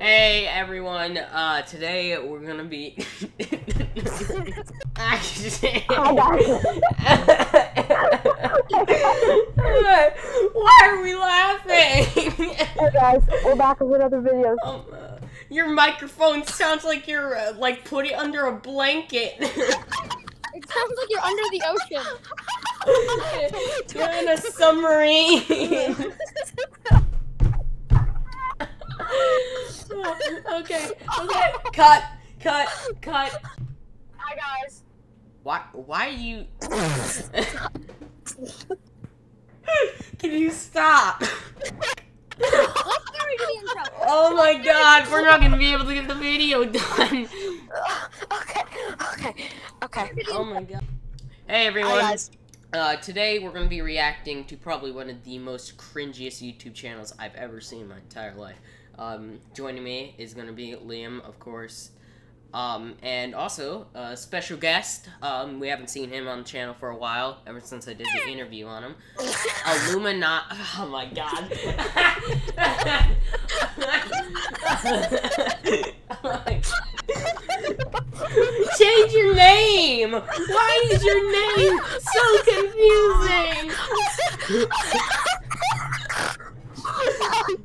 Hey everyone, uh, today we're gonna be. Why are we laughing? Hey guys, we're back with another video. Um, uh, your microphone sounds like you're uh, like put it under a blanket. It sounds like you're under the ocean. you're in a submarine. Cut, cut, cut. Hi guys. Why? Why are you? Can you stop? Let's do the intro. Oh my god, we're not gonna be able to get the video done. okay, okay, okay. Oh my god. Hey Hi everyone. guys. Uh, today we're gonna be reacting to probably one of the most cringiest YouTube channels I've ever seen in my entire life. Um, joining me is gonna be Liam, of course. Um, and also a special guest. Um, we haven't seen him on the channel for a while, ever since I did the interview on him. Illuminati. Oh my god. Change your name! Why is your name so confusing?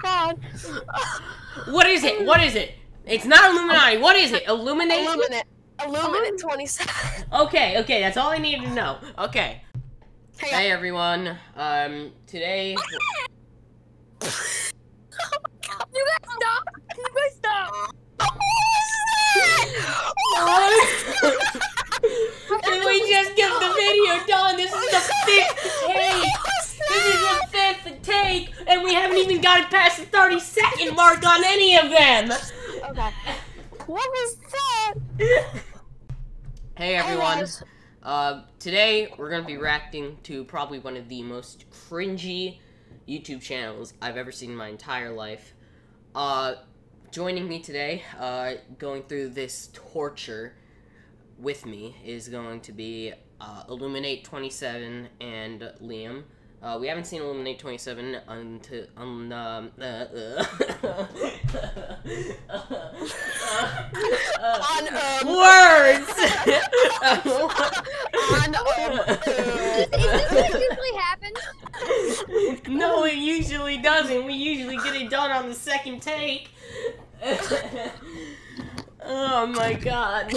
God. What is it? What is it? It's not Illuminati. What is it? Illumination? Illuminate. Illuminate 27. Okay, okay, that's all I needed to know. Okay. Hey, Hey everyone. Um, today. Take, and we haven't even gotten past the 30 second mark on any of them. Okay. What was that? Hey Hey, everyone. Uh, today we're gonna be reacting to probably one of the most cringy YouTube channels I've ever seen in my entire life. Uh, joining me today, uh, going through this torture with me is going to be uh, Illuminate 27 and Liam. Uh, we haven't seen Illuminate 27 until on um, uh, uh, On, um, words. On, um, Is this what usually happens? no, it usually doesn't. We usually get it done on the second take. oh my god.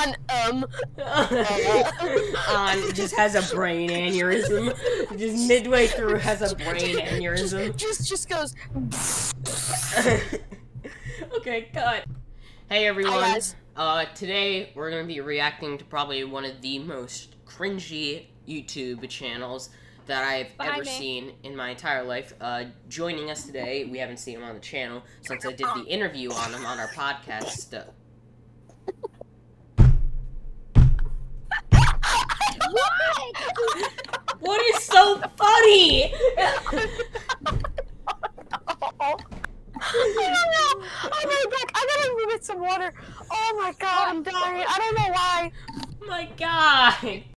On, um, On just has a brain aneurysm. Just midway through has a brain aneurysm. just, just goes. okay, cut. Hey everyone. Hi, guys. Uh, today we're gonna be reacting to probably one of the most cringy YouTube channels that I've Behind ever me. seen in my entire life. Uh, joining us today, we haven't seen him on the channel since I did the interview on him on our podcast. Why? what is so funny? I don't know. Oh my god, I gotta go get some water. Oh my god, I'm dying. I don't know why. my god.